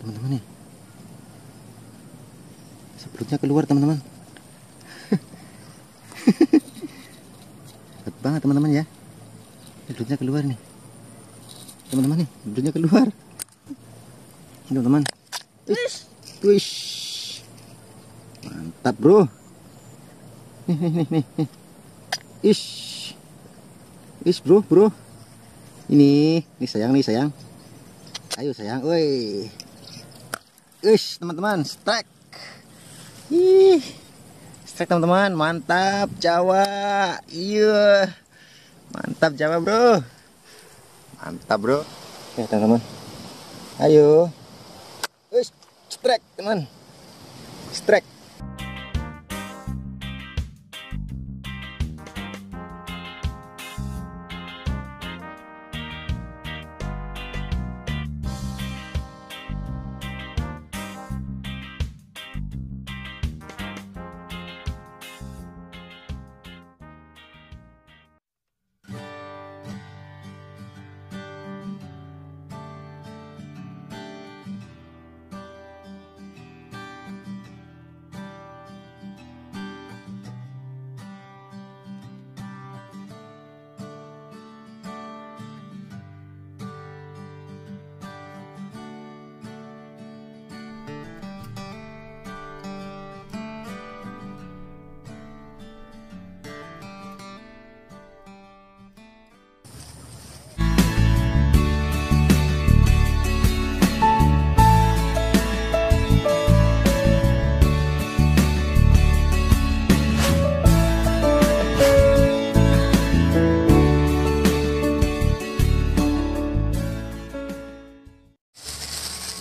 teman-teman nih. Sebelumnya keluar teman-teman. Hebat banget teman-teman ya. Sebelumnya keluar nih. Teman-teman nih sebelumnya keluar. Ini teman-teman. Wish. Mantap bro. Nih nih nih nih, nih. ish. Ish bro bro. Ini nih sayang nih sayang. Ayo sayang. Woi ish teman-teman strike. Ih strike teman-teman. Mantap Jawa. Iya. Mantap Jawa bro. Mantap bro. Ya teman-teman. Ayo. Ish strike teman. Strike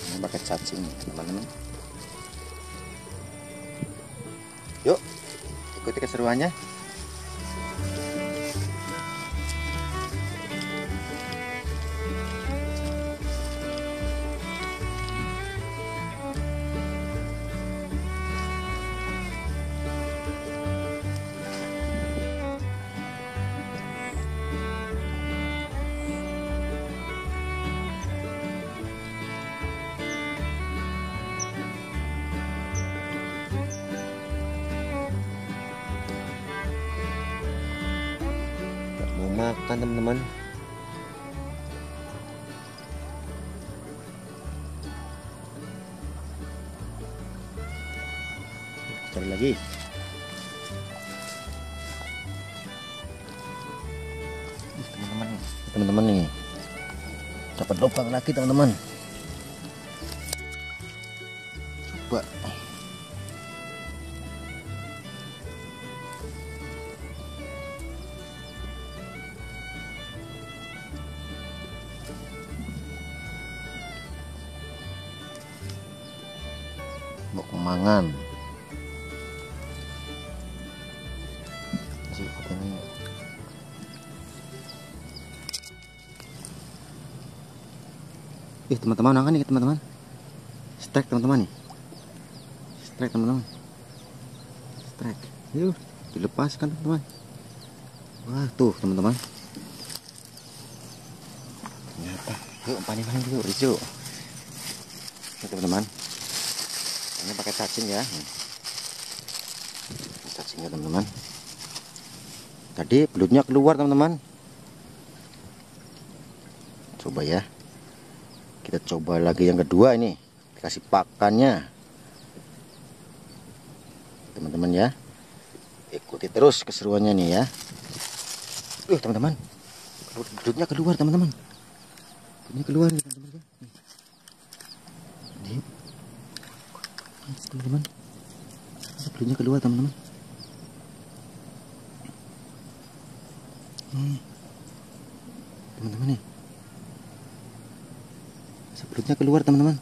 ini pakai cacing teman-teman. Yuk ikuti keseruannya makan teman-teman. Cari lagi. Teman-teman. Teman-teman nih. Dapat lubang lagi teman-teman. Coba. mau katanya. Ih teman-teman angkat nih teman-teman? Strike teman-teman nih. Strike teman-teman. Strike. Yuk dilepaskan teman-teman. Wah tuh teman-teman. Ternyata. Yuk panik-panik dulu Yuk, teman-teman ini pakai cacing ya. Cacing ya teman-teman. Tadi belutnya keluar teman-teman. Coba ya. Kita coba lagi yang kedua ini. Dikasih pakannya. Teman-teman ya. Ikuti terus keseruannya nih ya. Uh teman-teman. Belutnya keluar teman-teman. Belutnya keluar teman-teman ya. Nih teman-teman. Sebelumnya keluar teman-teman. Hmm. teman-teman nih sebelumnya keluar teman-teman.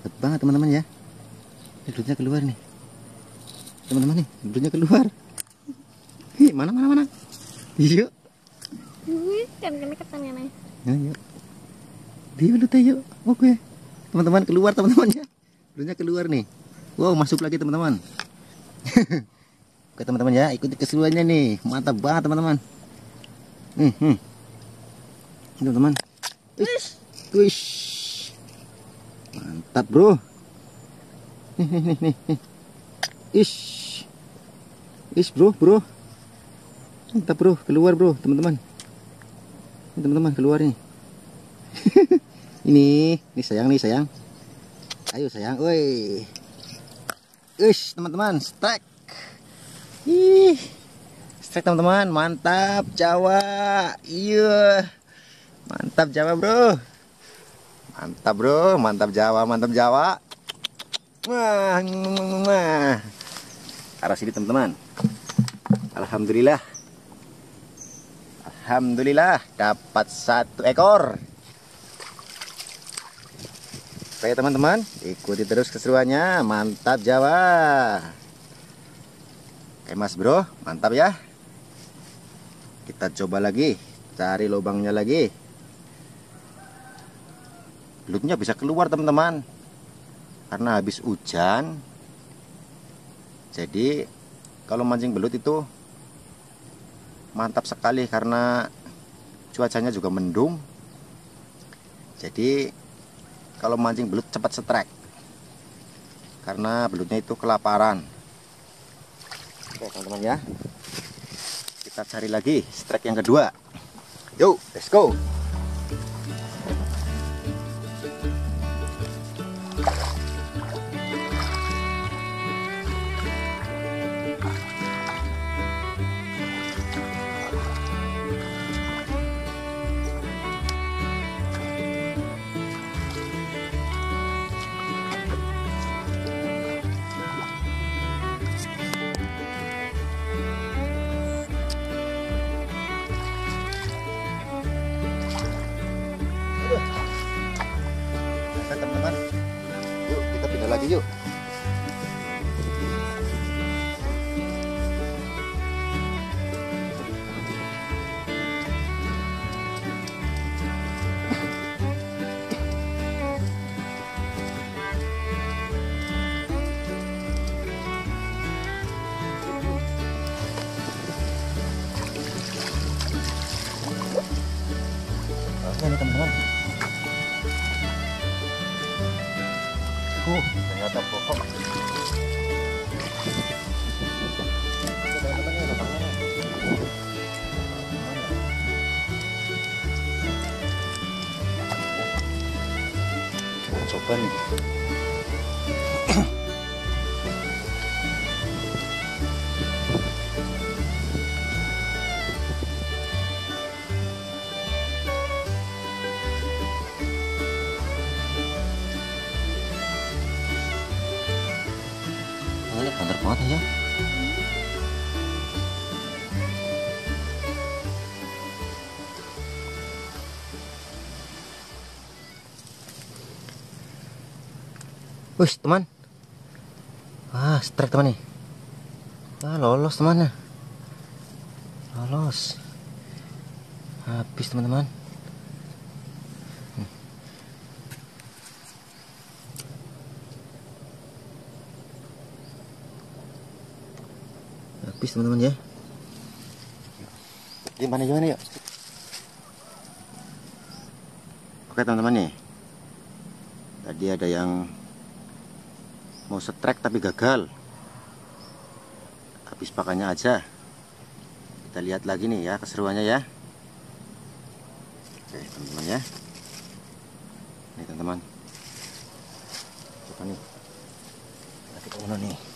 Hebat banget teman-teman ya. Sebelumnya keluar nih. Teman-teman nih sebelumnya keluar. Mana mana mana? Yuk. Kan kami ketangan nih. Ya, yuk. Dia lu teh yuk. Oke. Teman-teman keluar teman-teman ya. Dulunya keluar nih. Wow, masuk lagi teman-teman. Oke teman-teman ya, ikuti keseruannya nih. Mantap banget teman-teman. Hmm, hmm. Teman-teman. Wih, Wish. Mantap, Bro. Nih, nih, nih, nih. Ish. Ish, Bro, Bro. Mantap, Bro. Keluar, Bro, teman-teman. Teman-teman, keluar nih. ini, ini sayang nih, sayang. Ayo, sayang. Woi. Ish, teman-teman, strike. Ih. Strike, teman-teman. Mantap, Jawa. Iya. Mantap Jawa, Bro. Mantap bro, mantap Jawa, mantap Jawa. Wah. Arah sini teman-teman. Alhamdulillah. Alhamdulillah dapat satu ekor. Oke teman-teman, ikuti terus keseruannya. Mantap Jawa. Oke mas bro, mantap ya. Kita coba lagi, cari lubangnya lagi belutnya bisa keluar teman-teman karena habis hujan jadi kalau mancing belut itu mantap sekali karena cuacanya juga mendung jadi kalau mancing belut cepat setrek. Karena belutnya itu kelaparan. Oke teman-teman ya. Kita cari lagi strike yang kedua. Yuk let's go teman-teman. Yuk kita pindah lagi yuk Uh, ternyata pokok. Teman-teman ini lubangnya nih. Coba nih. Ini banter banget ya. Wih, teman. Ah, strike teman nih. Ah, lolos teman ya. Lolos. Habis teman-teman. Habis teman-teman ya. Gimana gimana yuk? Oke teman-teman nih. Tadi ada yang mau setrek tapi gagal. Habis pakannya aja. Kita lihat lagi nih ya keseruannya ya. Oke teman-teman ya. Nih teman-teman. Coba nih. Ke mana nih?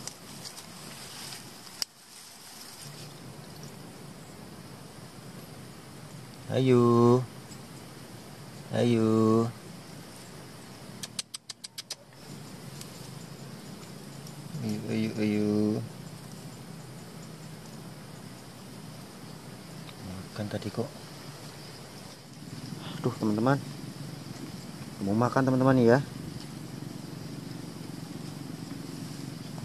Ayo. Ayo. Ayo, ayo, ayo. Makan tadi kok. Aduh, teman-teman. Mau makan teman-teman ya.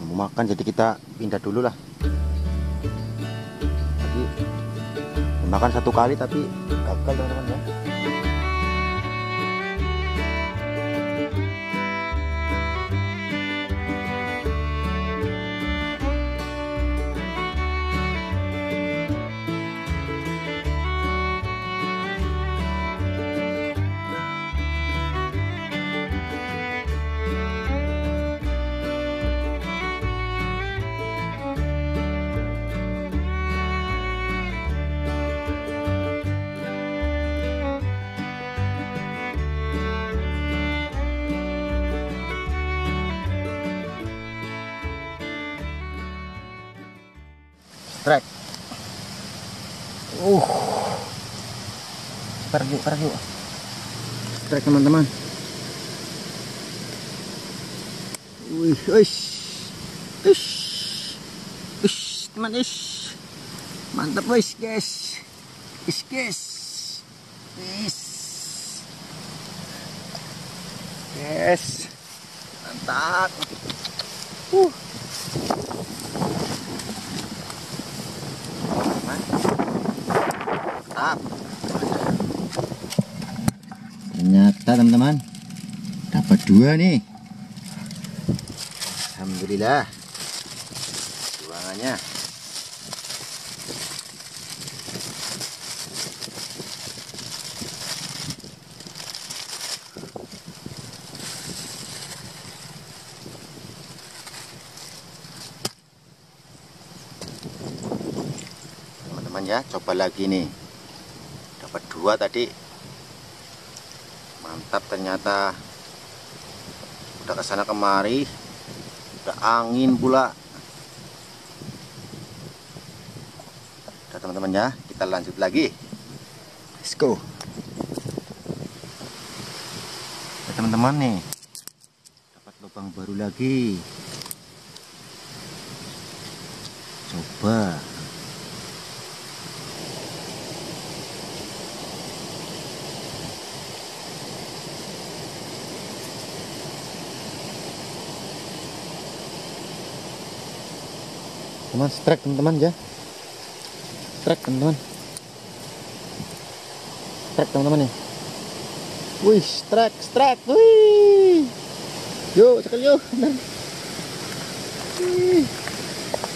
Mau makan jadi kita pindah dulu lah. Makan satu kali tapi gagal teman-teman ya. Strike uh. Par yuk strike teman-teman. Wih wih wih wih teman wih mantap wih guys. Wih guys. Wih guys. Mantap. Uh mantap. Ternyata teman-teman dapat dua nih. Alhamdulillah. Buangannya teman-teman ya coba lagi nih dua tadi. Mantap ternyata. Udah ke sana kemari. Udah angin pula. Udah teman-teman ya. Kita lanjut lagi. Let's go. Ya, teman-teman nih. Dapat lubang baru lagi. Coba teman strike teman-teman ya. Strike teman-teman. Strike teman-teman nih wih strike strike wih. Yuk sekali yuk wih.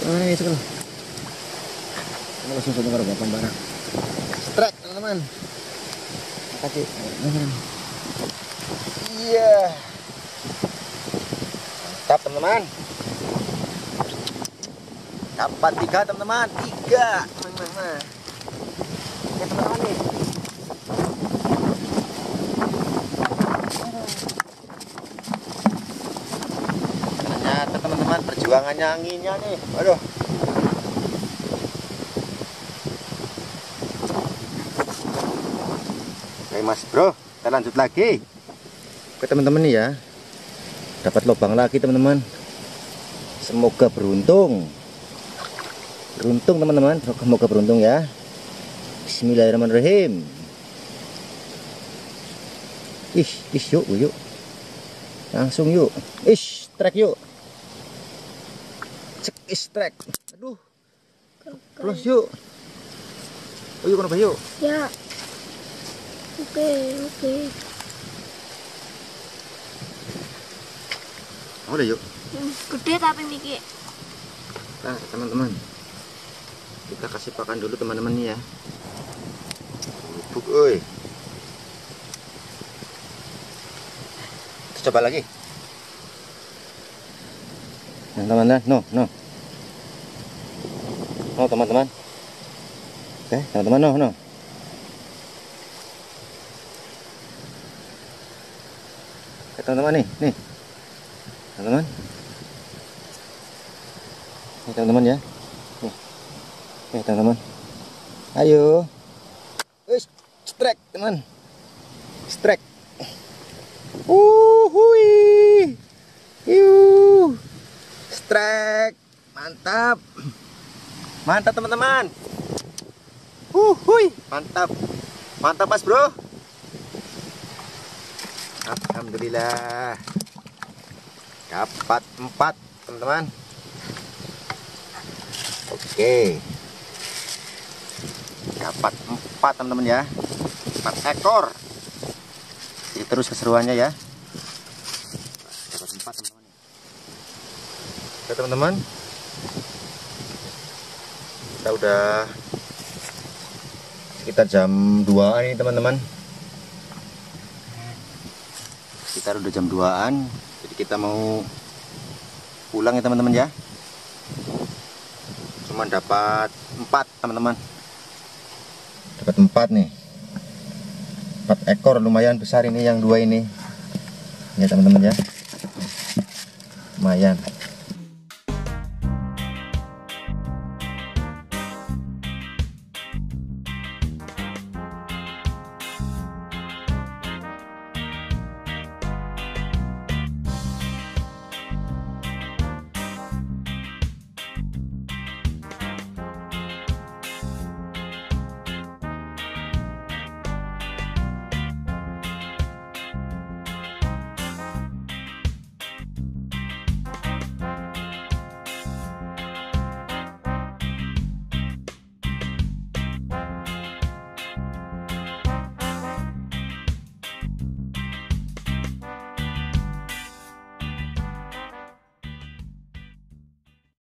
Mana ini sekali. Ini langsung satu karo bapak barang strike teman-teman. Kasih. Iya. Mantap teman-teman dapat tiga teman-teman. Tiga. Teman-teman ya nih. Ternyata teman-teman perjuangannya anginnya nih. Waduh. Oke mas bro kita lanjut lagi. Oke teman-teman nih ya. Dapat lubang lagi teman-teman. Semoga beruntung beruntung teman-teman. Semoga beruntung ya. Bismillahirrahmanirrahim. Ih ih yuk yuk. Langsung yuk. Ish trek yuk. Cek ish trek aduh. Plus yuk. Oh yuk kenapa yuk? Ya. Oke, oke. udah yuk. Hmm, Gede tapi Miki. nah teman-teman kita kasih pakan dulu teman-teman ya. Bubuk oi. Coba lagi. Nah teman-teman no no. No teman-teman. Oke teman-teman no no. Oke, teman-teman nih nih. Teman-teman. Nih teman-teman ya. Nih teman-teman. Ayo. Wis, strike teman. Strike. Uhui. Iu. Strike. Mantap. Mantap teman-teman. Uhui, mantap. Mantap Mas Bro. Alhamdulillah. Dapat empat teman-teman. Oke. Dapat empat teman-teman ya. Empat ekor. Jadi terus keseruannya ya. Dapat empat teman-teman. Oke teman-teman. Kita udah sekitar jam 2 ini teman-teman. Sekitar udah jam 2an. Jadi kita mau pulang ya teman-teman ya cuma dapat empat teman-teman dapat empat nih. Empat ekor lumayan besar ini yang dua ini. Ya teman-teman ya. Lumayan